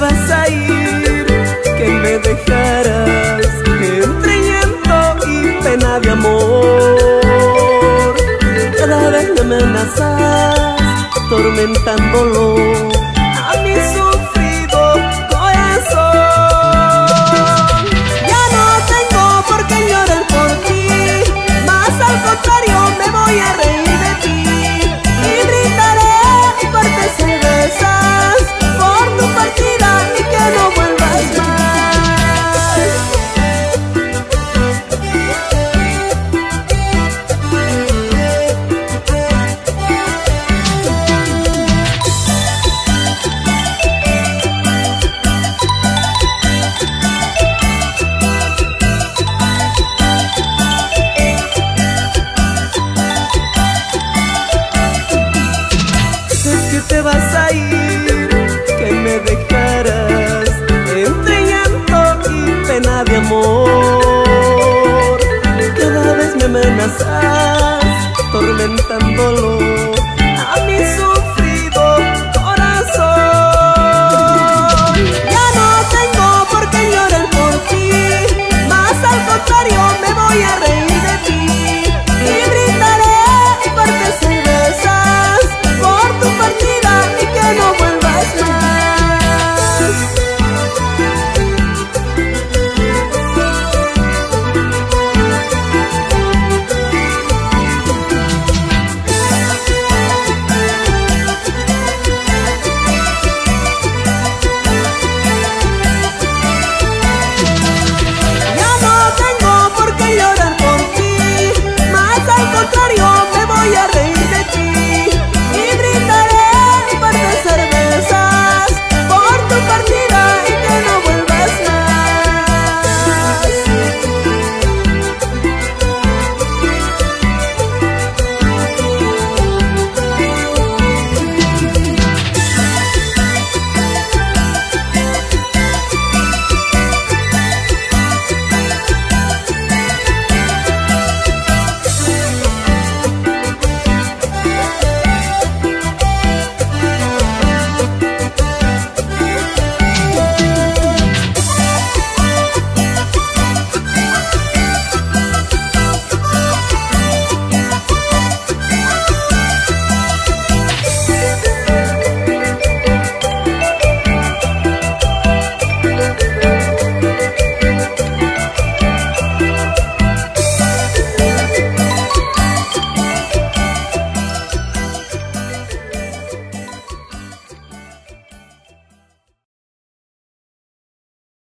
vas a ir, que me dejarás entre y pena de amor. Cada vez que me amenazas, tormentándolo.